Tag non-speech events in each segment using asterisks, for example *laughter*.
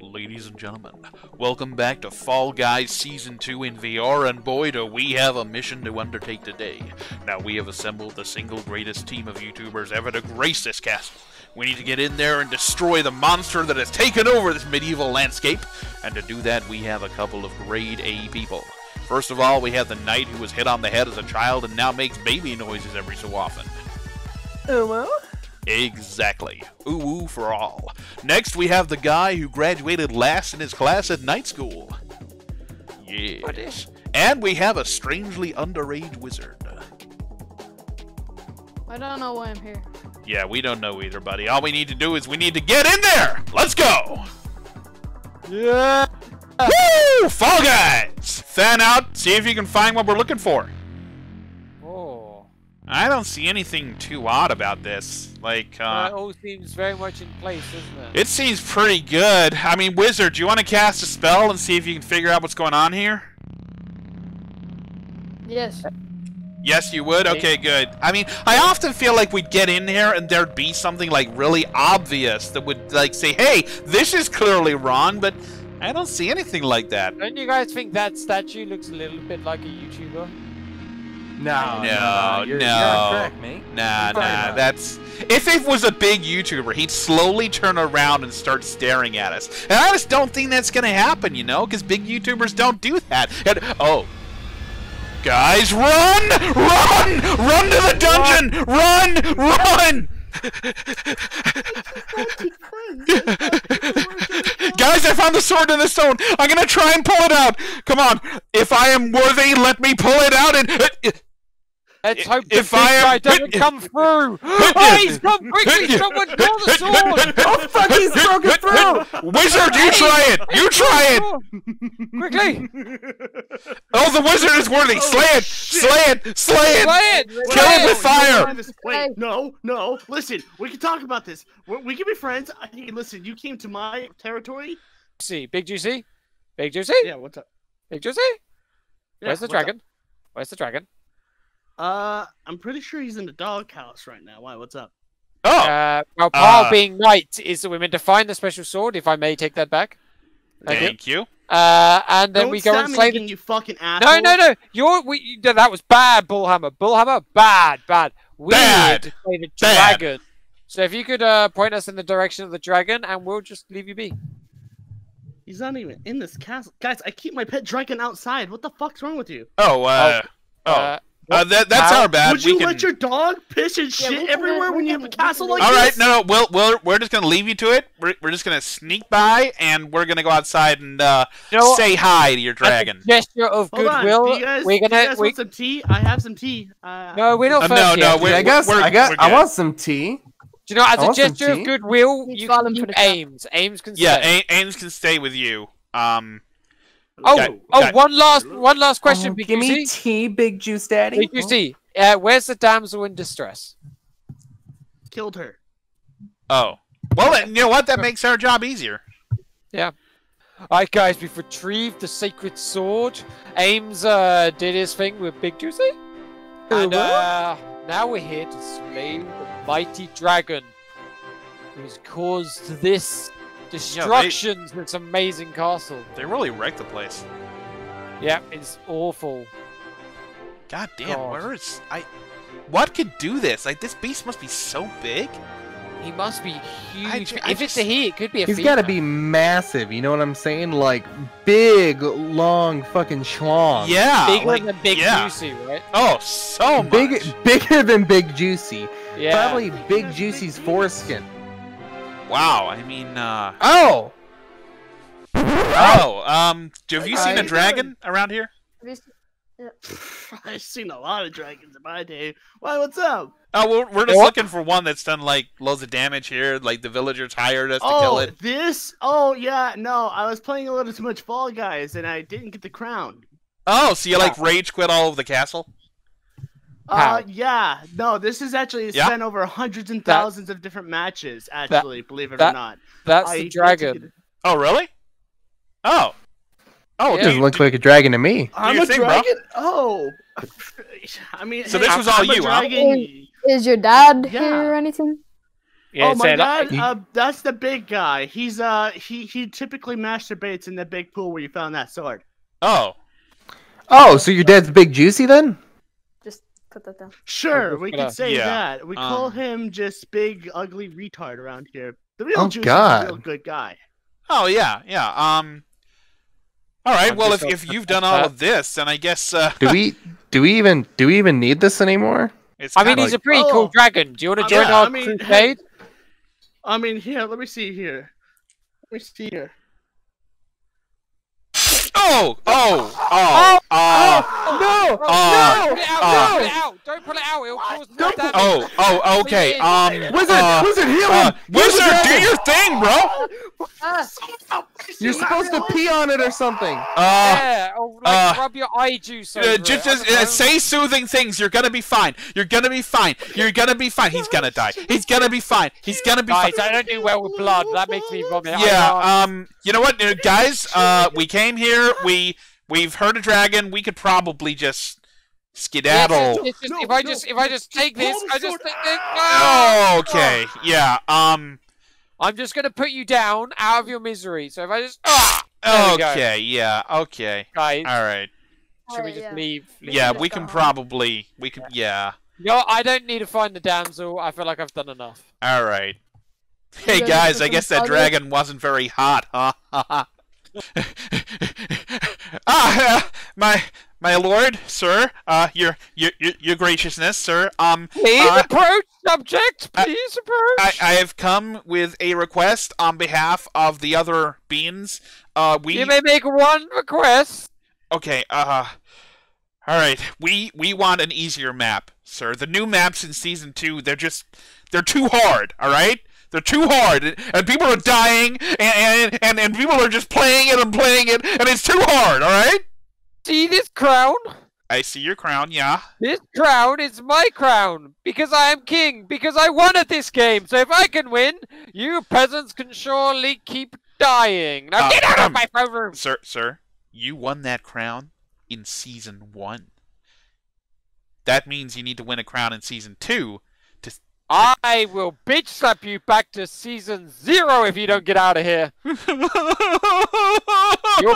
Ladies and gentlemen, welcome back to Fall Guys Season 2 in VR, and boy, do we have a mission to undertake today. Now, we have assembled the single greatest team of YouTubers ever to grace this castle. We need to get in there and destroy the monster that has taken over this medieval landscape, and to do that, we have a couple of grade A people. First of all, we have the knight who was hit on the head as a child and now makes baby noises every so often. Hello? Exactly. Ooh, ooh for all. Next, we have the guy who graduated last in his class at night school. Yes. And we have a strangely underage wizard. I don't know why I'm here. Yeah, we don't know either, buddy. All we need to do is we need to get in there! Let's go! Yeah. Woo! Fall Guys! Fan out, see if you can find what we're looking for. I don't see anything too odd about this. Like, that uh... all seems very much in place, doesn't it? It seems pretty good. I mean, Wizard, do you want to cast a spell and see if you can figure out what's going on here? Yes. Yes, you would? Okay, good. I mean, I often feel like we'd get in here and there'd be something, like, really obvious that would, like, say, hey, this is clearly wrong, but I don't see anything like that. Don't you guys think that statue looks a little bit like a YouTuber? No, No, you're, no. You're track, mate. Nah, nah, not. that's... If it was a big YouTuber, he'd slowly turn around and start staring at us. And I just don't think that's gonna happen, you know? Because big YouTubers don't do that. And, oh. Guys, run! Run! Run to the dungeon! Run! Run! *laughs* Guys, I found the sword in the stone. I'm gonna try and pull it out. Come on. If I am worthy, let me pull it out and... Uh, Let's If- hope the if big I am- guy doesn't come through! *laughs* oh, he's come quickly! Someone draw the sword! Oh fuck, he's broken through! Wizard, you try it! You try it! Quickly! *laughs* Oh, the wizard is worthy! Slay it! Slay it! Slay it! Play it! Kill Play it with fire! Wait, Wait, no, no. Listen, we can talk about this. We, we can be friends. I, hey, listen, you came to my territory. See, Big Juicy? Big Juicy? Yeah, what's up? Big Juicy? Yeah, Where's the what's up? dragon? Where's the dragon? Uh, I'm pretty sure he's in the doghouse right now. Why? What's up? Oh! Uh, well, Paul Uh, being knight is that we're meant to find the special sword, if I may take that back. Thank you. Thank you. Uh, and then Don't we go stab and me slay again, the... you fucking asshole. No, no, no! You're... We, you- that was bad, Bullhammer. Bullhammer, bad, bad. We Bad. need to slay the Bad. dragon. So if you could uh, point us in the direction of the dragon, and we'll just leave you be. He's not even in this castle, guys. I keep my pet dragon outside. What the fuck's wrong with you? Oh, uh... Oh. Uh, Uh, that, that's how- our bad. Would we you can... let your dog piss and Yeah, we shit can- everywhere we when you have a castle can- like All right, this? no, no, we'll, we'll, we're just gonna leave you to it. We're, we're just gonna sneak by, and we're gonna go outside and uh, you know, say hi to your as a dragon. gesture of Hold on. goodwill, Do you guys, we're do you gonna... guys we... want some tea? I have some tea. Uh, No, we're not Uh, first no, yet. no, we're- I guess we're- I got we're I want some tea. Do you know, as I a gesture of goodwill, you falling can for keep. Ames. Ames can Yeah, stay. A- Ames can stay with you. Um, Oh, Okay, oh, okay. one last, one last question, Oh, Big give me Juicy. tea, big juice daddy. Big Juicy, uh, where's the damsel in distress? Killed her. oh. Well, you know what? That makes our job easier. Yeah. Alright, guys, we've retrieved the sacred sword. Ames uh, did his thing with Big Juicy. And uh, now we're here to slay the mighty dragon who's caused this destruction to this amazing castle. They really wrecked the place. Yeah, it's awful. God damn, God. where is I? What could do this? Like this beast must be so big. He must be huge. ju- I if it's a he, it could be a He's got to be massive. You know what I'm saying? Like big, long, fucking schlong. Yeah, bigger like, than Big yeah. Juicy, right? Oh, so much. big, bigger than Big Juicy. Yeah. Probably Big Big as Big Juicy's Juicy. foreskin. Wow. I mean, uh, Oh, oh, um, have you seen a I- dragon around here? Have *laughs* I've seen a lot of dragons in my day. Why? What's up? Oh, we're, we're just What? looking for one that's done like loads of damage here. Like the villagers hired us to kill Oh, it. this? Oh, yeah. No, I was playing a little too much Fall Guys, and I didn't get the crown. Oh, so you like rage quit all over the castle? Uh, yeah. No, this is actually Yeah. spent over hundreds and thousands of different matches. Actually, believe it that- or not. That's I the dragon. get- Oh, really? Oh. Oh, Yeah. do doesn't look like a dragon to me. I'm your a thing, bro. dragon. Oh. I mean, So hey, this was all I'm a you, huh? dragon. Is your dad Yeah. here or anything? Yeah, oh my say that- god, uh, that's the big guy. He's uh he he typically masturbates in the big pool where you found that sword. Oh, Oh, so your dad's big juicy then? Just put that down. Sure, we gonna- could say Yeah, that. We call um, him just big ugly retard around here. The real Oh, Juice is a real good guy. oh yeah, yeah. Um. All right. I'm Well, if, if you've done all of this, then I guess uh, Do we do we even do we even need this anymore? *laughs* it's. I mean, kinda he's a pretty Oh. cool dragon. Do you want to join mean- our I mean, crusade? I mean, here, let me see here. Let me see here. Oh, oh, oh, oh, no! uh, Pull it out! uh, Don't pull it out! Don't pull it out! It'll cause more damage. oh, oh. Okay. Um. Wizard, uh, wizard, heal uh, him! Wizard, do your thing, bro. You're supposed to pee on it or something. Uh. Yeah, or like uh, rub your eye juice over Uh, just, I just uh, say soothing things. You're gonna be fine. You're gonna be fine. You're gonna be fine. He's gonna die. He's gonna be fine. He's gonna be fine. Guys, I don't do well with blood. That makes me vomit. Yeah. Um. You know what, uh, guys? Uh, we came here. We we've heard a dragon. We could probably just skedaddle. it's just- it's just- No, if I no, just if I just just take this, pull I just sword. take this. Ah! Okay. Yeah. Um. I'm just gonna put you down out of your misery. So if I just ah, There we go. Okay. Yeah. Okay. guys, All right. should we just yeah. leave? leave Yeah. We can probably. We can. Yeah. You know. I don't need to find the damsel. I feel like I've done enough. All right. Hey guys guys, I guess that dragon wasn't very hot, huh? *laughs* ah, uh, my my lord, sir, uh, your your your, graciousness, sir. Um, Please Uh, approach, subject. I- Please approach. I, I have come with a request on behalf of the other beans. Uh, we You may make one request. okay. Uh, all right. We we want an easier map, sir. The new maps in season two, they're just they're too hard. All right. They're too hard, and, and people are dying, and, and and and people are just playing it and playing it, and it's too hard. All right. See this crown? I see your crown. Yeah. This crown is my crown because I am king. Because I won at this game. So if I can win, you peasants can surely keep dying. Now Uh, get out of my throne room. Sir, sir, you won that crown in season one. That means you need to win a crown in season two. I will bitch slap you back to season zero if you don't get out of here. You'll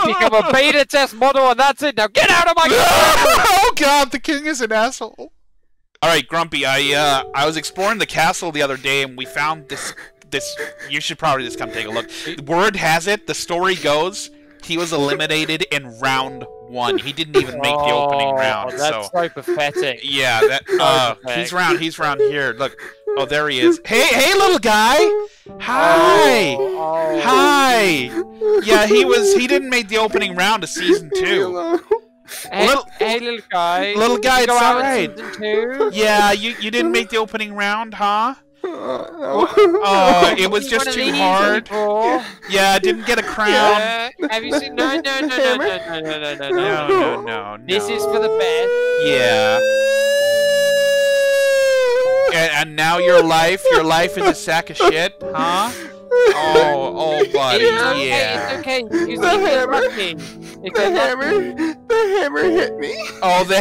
become a beta test model, and that's it. Now get out of my. *laughs* *laughs* oh God, the king is an asshole. All right, Grumpy. I uh, I was exploring the castle the other day, and we found this. This you should probably just come take a look. Word has it, the story goes, he was eliminated in round one. He didn't even make the opening Oh, round. That's So so pathetic. yeah, that *laughs* uh, he's round. He's round here. Look. Oh, there he is. Hey, hey, little guy. Hi. Oh, oh. Hi. Yeah, he was. He didn't make the opening round of season *laughs* two. Hey, Little- hey, little guy. Little guy, it's alright. Yeah, you you didn't make the opening round, huh? Oh, Oh, it was just too hard. before? Yeah, didn't get a crown. Yeah. Have you seen? No, no, no, no, no, no, no, no, no, No, no. no, no, no. This is for the best. Yeah. And, and now your life, your life is a sack of shit, huh? Oh, oh, buddy, It's okay, yeah. it's okay. You The see, you're hammer. the hammer, the hammer hit me. Oh, the I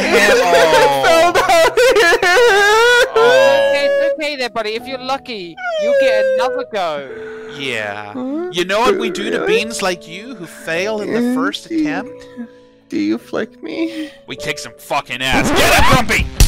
there, buddy. If you're lucky, you'll get another go. Yeah. You know what we do to beans like you who fail in the first attempt? Do you flick me? We kick some fucking ass. Get it, Grumpy!